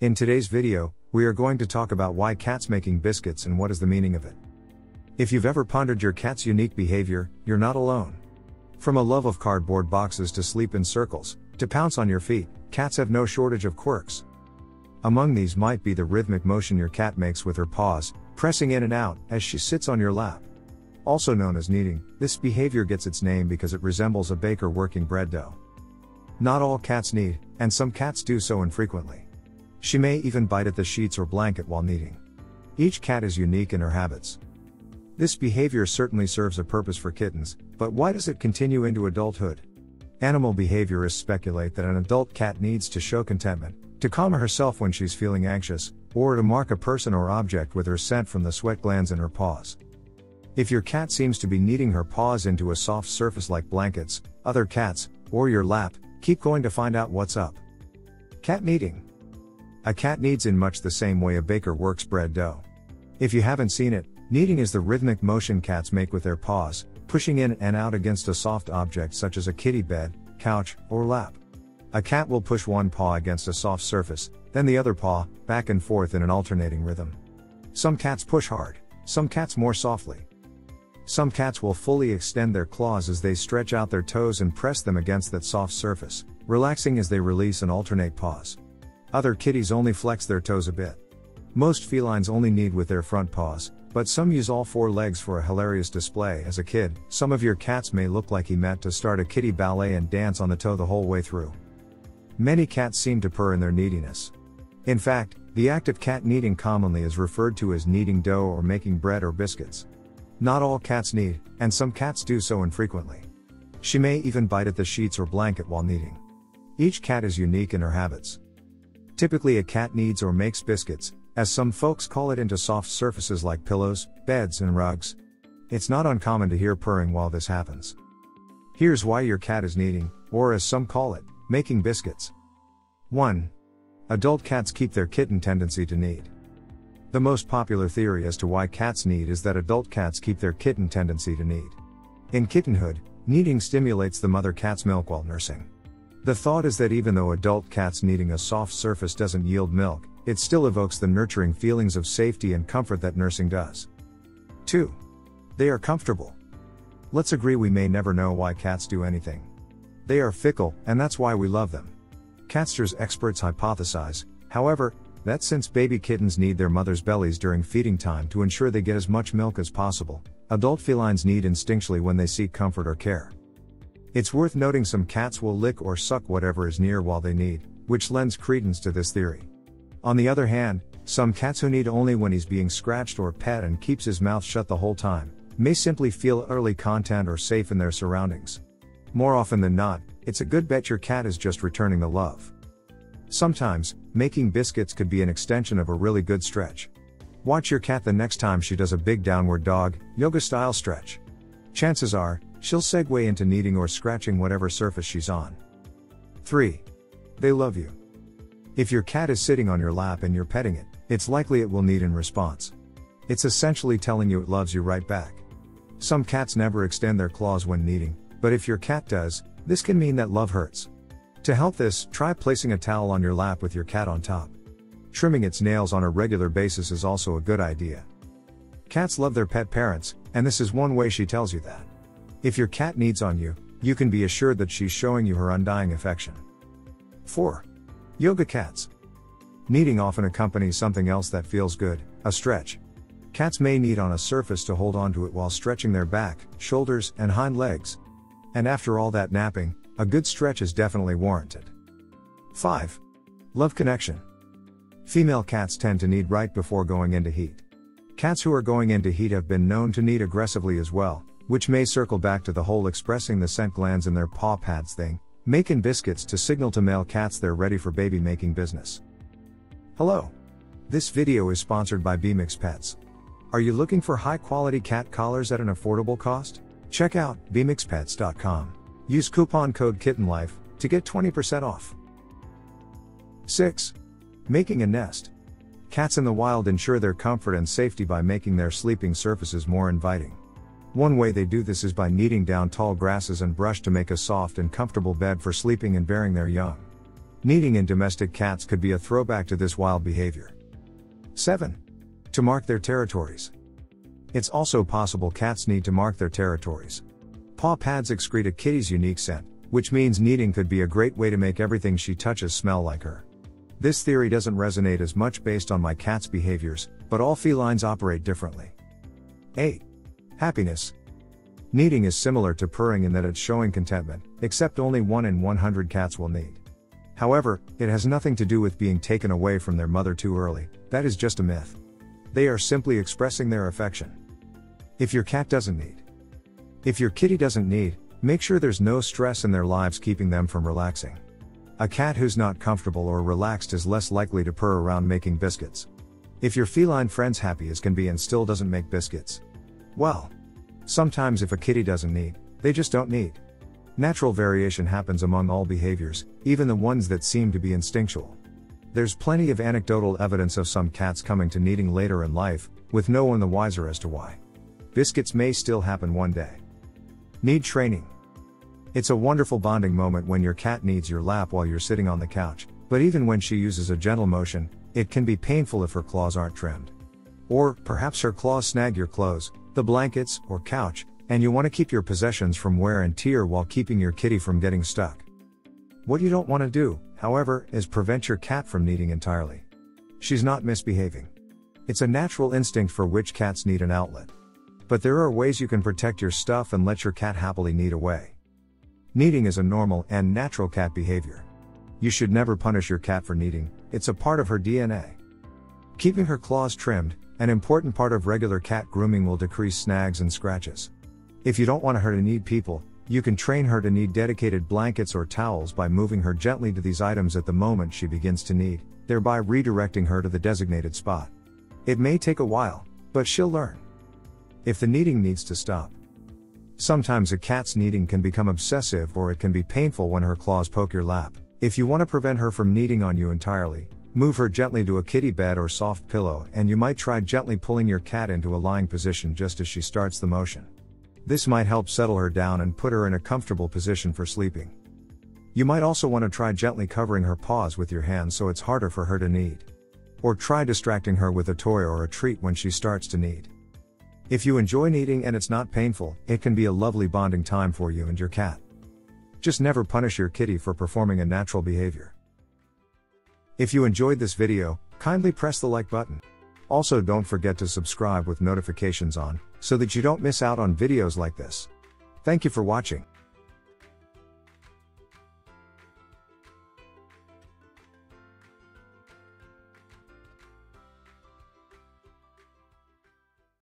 In today's video, we are going to talk about why cats making biscuits and what is the meaning of it. If you've ever pondered your cat's unique behavior, you're not alone. From a love of cardboard boxes to sleep in circles, to pounce on your feet, cats have no shortage of quirks. Among these might be the rhythmic motion your cat makes with her paws, pressing in and out as she sits on your lap. Also known as kneading, this behavior gets its name because it resembles a baker working bread dough. Not all cats knead, and some cats do so infrequently. She may even bite at the sheets or blanket while kneading. Each cat is unique in her habits. This behavior certainly serves a purpose for kittens, but why does it continue into adulthood? Animal behaviorists speculate that an adult cat kneads to show contentment, to calm herself when she's feeling anxious, or to mark a person or object with her scent from the sweat glands in her paws. If your cat seems to be kneading her paws into a soft surface like blankets, other cats, or your lap, keep going to find out what's up. Cat kneading. A cat kneads in much the same way a baker works bread dough. If you haven't seen it, kneading is the rhythmic motion cats make with their paws, pushing in and out against a soft object such as a kitty bed, couch, or lap. A cat will push one paw against a soft surface, then the other paw, back and forth in an alternating rhythm. Some cats push hard, some cats more softly. Some cats will fully extend their claws as they stretch out their toes and press them against that soft surface, relaxing as they release and alternate paws. Other kitties only flex their toes a bit. Most felines only knead with their front paws, but some use all four legs for a hilarious display. As a kid, some of your cats may look like he meant to start a kitty ballet and dance on the toe the whole way through. Many cats seem to purr in their neediness. In fact, the act of cat kneading commonly is referred to as kneading dough or making bread or biscuits. Not all cats knead, and some cats do so infrequently. She may even bite at the sheets or blanket while kneading. Each cat is unique in her habits. Typically, a cat kneads or makes biscuits, as some folks call it, into soft surfaces like pillows, beds, and rugs. It's not uncommon to hear purring while this happens. Here's why your cat is kneading, or as some call it, Making biscuits. 1. Adult cats keep their kitten tendency to knead. The most popular theory as to why cats knead is that adult cats keep their kitten tendency to knead. In kittenhood, kneading stimulates the mother cat's milk while nursing. The thought is that even though adult cats kneading a soft surface doesn't yield milk, it still evokes the nurturing feelings of safety and comfort that nursing does. 2. They are comfortable. Let's agree we may never know why cats do anything. They are fickle, and that's why we love them. Catster's experts hypothesize, however, that since baby kittens knead their mother's bellies during feeding time to ensure they get as much milk as possible, adult felines knead instinctually when they seek comfort or care. It's worth noting some cats will lick or suck whatever is near while they knead, which lends credence to this theory. On the other hand, some cats who knead only when he's being scratched or pet and keeps his mouth shut the whole time, may simply feel utterly content or safe in their surroundings. More often than not, it's a good bet your cat is just returning the love. Sometimes, making biscuits could be an extension of a really good stretch. Watch your cat the next time she does a big downward dog, yoga style stretch. Chances are, she'll segue into kneading or scratching whatever surface she's on. 3. They love you. If your cat is sitting on your lap and you're petting it, it's likely it will knead in response. It's essentially telling you it loves you right back. Some cats never extend their claws when kneading, but if your cat does, this can mean that love hurts. To help this, try placing a towel on your lap with your cat on top. Trimming its nails on a regular basis is also a good idea. Cats love their pet parents, and this is one way she tells you that. If your cat kneads on you, you can be assured that she's showing you her undying affection. 4. Yoga cats. Kneading often accompanies something else that feels good, a stretch. Cats may knead on a surface to hold onto it while stretching their back, shoulders, and hind legs. And after all that napping, a good stretch is definitely warranted. 5. Love connection. Female cats tend to knead right before going into heat. Cats who are going into heat have been known to knead aggressively as well, which may circle back to the whole expressing the scent glands in their paw pads thing, making biscuits to signal to male cats they're ready for baby making business. Hello. This video is sponsored by Bemix Pets. Are you looking for high quality cat collars at an affordable cost? Check out bemixpets.com. Use coupon code KittenLife to get 20% off. 6. Making a nest. Cats in the wild ensure their comfort and safety by making their sleeping surfaces more inviting. One way they do this is by kneading down tall grasses and brush to make a soft and comfortable bed for sleeping and bearing their young. Kneading in domestic cats could be a throwback to this wild behavior. 7. To mark their territories. It's also possible cats need to mark their territories. Paw pads excrete a kitty's unique scent, which means kneading could be a great way to make everything she touches smell like her. This theory doesn't resonate as much based on my cat's behaviors, but all felines operate differently. 8. Happiness. Kneading is similar to purring in that it's showing contentment, except only 1 in 100 cats will knead. However, it has nothing to do with being taken away from their mother too early, that is just a myth. They are simply expressing their affection. If your cat doesn't knead. If your kitty doesn't knead, make sure there's no stress in their lives keeping them from relaxing. A cat who's not comfortable or relaxed is less likely to purr around making biscuits. If your feline friend's happy as can be and still doesn't make biscuits, well, sometimes if a kitty doesn't knead, they just don't knead. Natural variation happens among all behaviors, even the ones that seem to be instinctual. There's plenty of anecdotal evidence of some cats coming to kneading later in life, with no one the wiser as to why. Biscuits may still happen one day. Knead training. It's a wonderful bonding moment when your cat kneads your lap while you're sitting on the couch, but even when she uses a gentle motion, it can be painful if her claws aren't trimmed. Or, perhaps her claws snag your clothes, the blankets, or couch, and you want to keep your possessions from wear and tear while keeping your kitty from getting stuck. What you don't want to do, however, is prevent your cat from kneading entirely. She's not misbehaving. It's a natural instinct for which cats need an outlet. But there are ways you can protect your stuff and let your cat happily knead away. Kneading is a normal and natural cat behavior. You should never punish your cat for kneading, it's a part of her DNA. Keeping her claws trimmed, an important part of regular cat grooming will decrease snags and scratches. If you don't want her to knead people, you can train her to knead dedicated blankets or towels by moving her gently to these items at the moment she begins to knead, thereby redirecting her to the designated spot. It may take a while, but she'll learn. If the kneading needs to stop. Sometimes a cat's kneading can become obsessive or it can be painful when her claws poke your lap. If you want to prevent her from kneading on you entirely, move her gently to a kitty bed or soft pillow and you might try gently pulling your cat into a lying position just as she starts the motion. This might help settle her down and put her in a comfortable position for sleeping. You might also want to try gently covering her paws with your hands so it's harder for her to knead. Or try distracting her with a toy or a treat when she starts to knead. If you enjoy kneading and it's not painful, it can be a lovely bonding time for you and your cat. Just never punish your kitty for performing a natural behavior. If you enjoyed this video, kindly press the like button. Also don't forget to subscribe with notifications on, so that you don't miss out on videos like this. Thank you for watching.